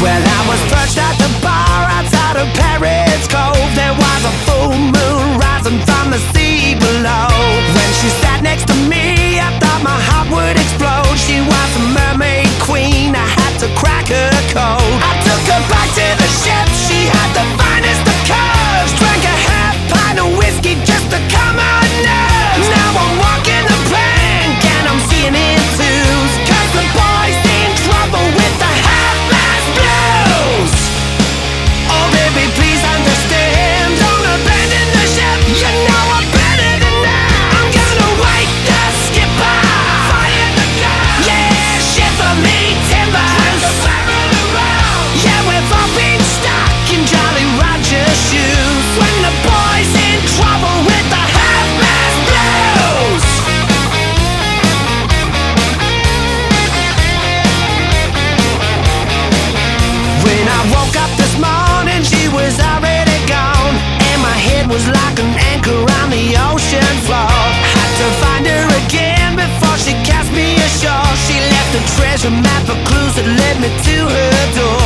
Well, I was perched at the bar outside of Paris Cove. There was a full moon. I woke up this morning, she was already gone. And my head was like an anchor on the ocean floor. Had to find her again before she cast me ashore. She left a treasure map of clues that led me to her door.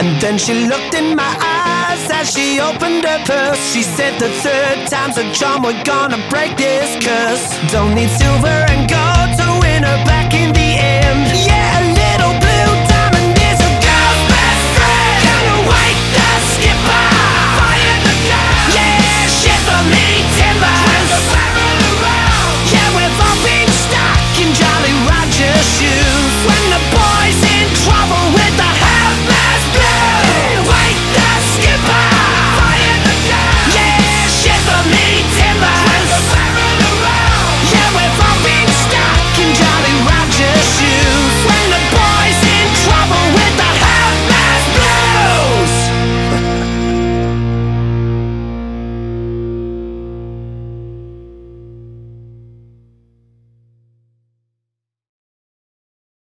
And then she looked in my eyes as she opened her purse. She said the third time's a charm, we're gonna break this curse. Don't need silver and gold to win her back in the end. Yeah, a little blue diamond is a girl's best friend. Gonna wake the skipper. Fire the gun. Yeah, shiver me timbers. Yeah, we've all been stuck in Jolly Roger's shoes. The